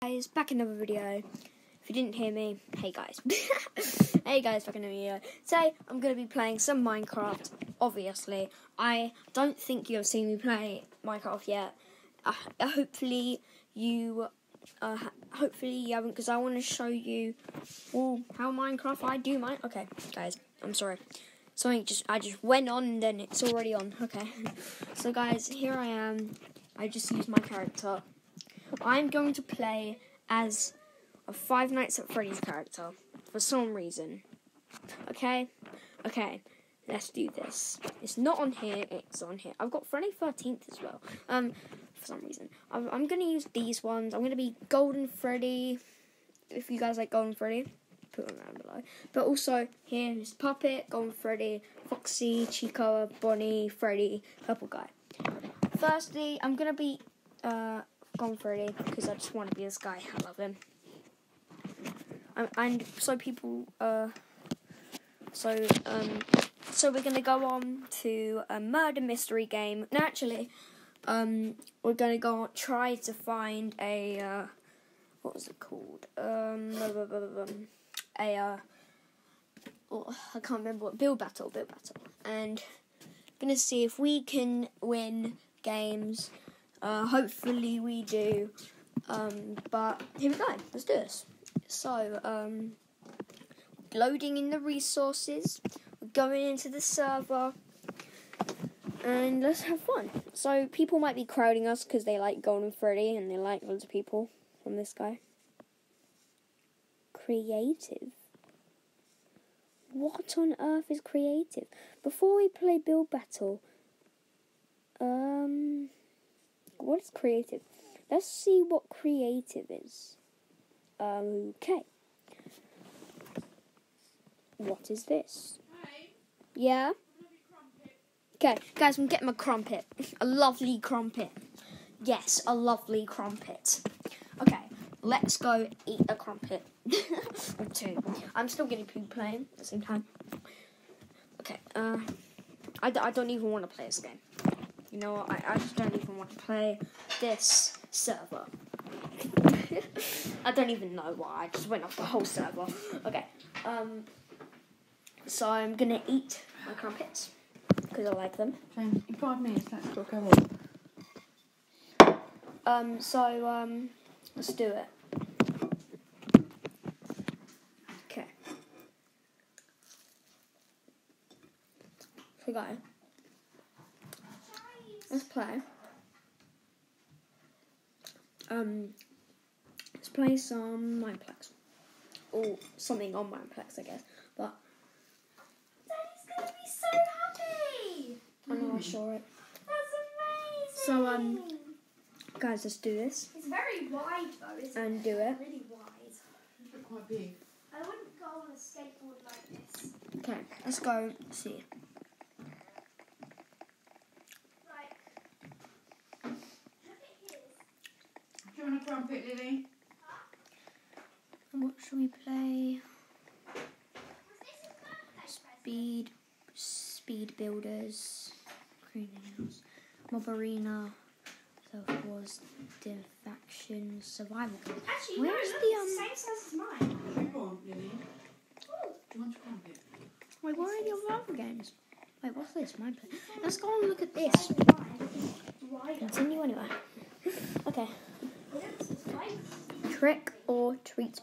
guys, back another video. If you didn't hear me, hey guys. hey guys, back another video. Today, I'm going to be playing some Minecraft, obviously. I don't think you have seen me play Minecraft yet. Uh, hopefully, you... Uh, hopefully you haven't, because I want to show you how Minecraft I do mine. Okay, guys, I'm sorry. Something just I just went on and then it's already on. Okay, so guys, here I am. I just used my character. I'm going to play as a Five Nights at Freddy's character for some reason. Okay? Okay, let's do this. It's not on here, it's on here. I've got Friday 13th as well. Um, for some reason. I'm, I'm to use these ones. I'm to be Golden Freddy. If you guys like Golden Freddy, put them down below. But also, here is Puppet, Golden Freddy, Foxy, Chica, Bonnie, Freddy, Purple Guy. Firstly, I'm to be uh, Golden Freddy because I just want to be this guy. I love him. Um, and so people, uh, so um, so we're gonna go on to a murder mystery game. Naturally, um, we're gonna go on, try to find a uh, what was it called? Um, a uh, oh, I can't remember what build battle, build battle, and gonna see if we can win games uh, hopefully we do. Um, but here we go. Let's do this. So, um, loading in the resources. We're going into the server. And let's have fun. So, people might be crowding us because they like Golden Freddy and they like loads of people from this guy. Creative. What on earth is creative? Before we play Build Battle, um, what is creative? Let's see what creative is. Okay. What is this? Yeah? Okay, guys, I'm getting my crumpet. A lovely crumpet. Yes, a lovely crumpet. Okay, let's go eat a crumpet. or two. I'm still getting poo playing at the same time. Okay, uh, I d- I don't even want to play this game. You know what? I, I just don't even want to play this server. I don't even know why. I just went off the whole server. Okay. Um. So I'm gonna eat my crumpets because I like them. in five minutes, that's got to go on. Um. So um. Let's do it. Okay. Go. Let's play. Um, let's play some Mineplex. Or something on Mineplex, I guess. But Daddy's gonna be so happy. I know I saw it. That's amazing. So, um, Guys, let's do this it's very wide though, isn't and it? do it. Really wide. It's quite big. I wouldn't go on a skateboard like this. Okay, let's go see. Like, look at his. Do you want Lily? What should we play? Was this his birthday present? Speed, Speed Builders, Green Hills, Mob Arena, Self Wars, Faction, Survival Games. Actually, Where's no, the, um, it's same size as mine. What do you want, Lily? Do you want a crumpet? Wait, where are the other games? Wait, what's this? My play. Let's go and look at this. Size as mine. Wider. Continue anyway. Okay. Look, it's like- Trick or treat.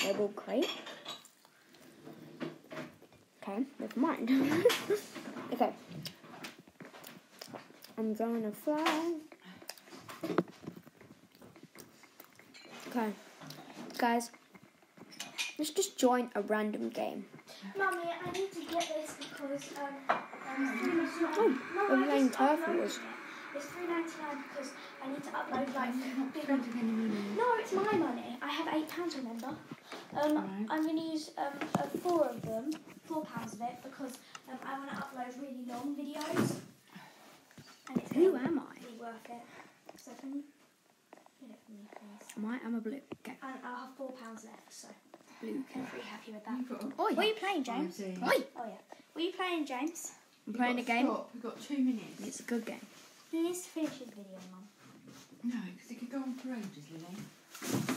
Table crate. Okay, never mind. okay. I'm gonna fly. Okay. Guys, let's just join a random game. Mummy, I need to get this because um, um Oh, we're playing Turf Wars. It. It's three ninety nine because I need to upload like bigger. Spending. No, it's my money. I have eight pounds. Remember? Um, Right. I'm going to use um uh, four of them, four pounds of it because um I want to upload really long videos. And it's Who am I? be worth it. So can you get it for me, please? Am I? I'm a blue. Okay, And I'll have four pounds left, so blue. I'm pretty happy with that. You've got a Oi. What are you playing, James? James. Oh yeah. What are you playing, James? I'm playing a game. Stop. We've got two minutes. It's a good game. He needs finish his video, Mum. No, because it could go on for ages, Lily.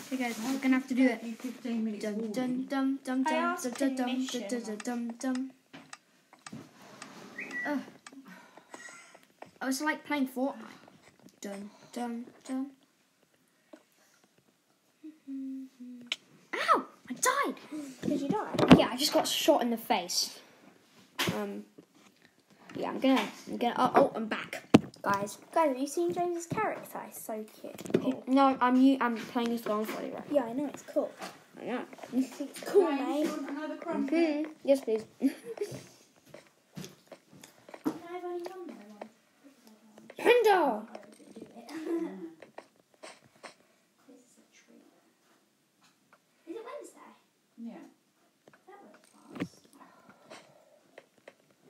Okay, guys, we're gonna have to do it. 15 minutes Dum warning. dum dum dum I dum asked dum dum dum dum dum dum dum. Ugh. Oh, it's like playing Fortnite. Dun dun dun. Ow! I died. Did you die? Yeah, I just got shot in the face. Um. Yeah, I'm gonna. I'm gonna. Oh, oh I'm back, guys. Guys, have you seen James's character? It's so cute. Cool. No, I'm you. I'm playing as Golden Freddy. Right? Yeah, I know, it's cool. Yeah. It's cool, James, mate. you want another crumb? Hmm. Yes, please. Can I have only one though? One? Panda. Oh, I didn't do it. This is a treat. Is it Wednesday? Yeah. That went fast. I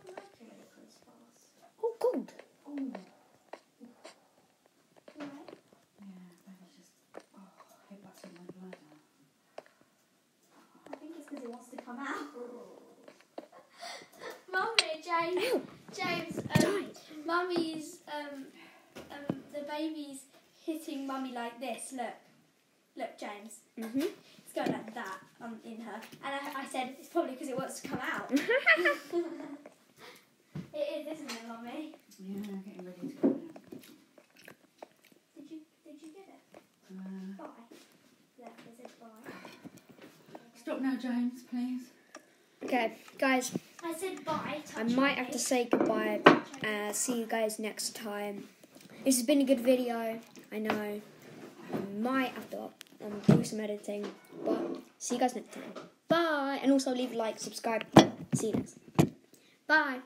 don't like it when it goes fast. Oh, gold. Oh. Alright. Yeah, baby's just. Oh, headbutting my bladder. I think it's because it wants to come out. Mummy, James, James, um, Mummy's, um, um, the baby's hitting Mummy like this. Look, look, James. Mhm. It's going like that um, in her. And I, I said it's probably because it wants to come out. it is, isn't it, Mummy? Yeah, getting ready to go now. Did you did you get it? Uh, Bye. Yeah, is it bye? Stop now, James, please. Okay, guys. I said bye. I might have to say goodbye. Uh, see you guys next time. This has been a good video. I know. I might have to um, do some editing, but see you guys next time. Bye, and also leave a like, subscribe. See you next. Bye.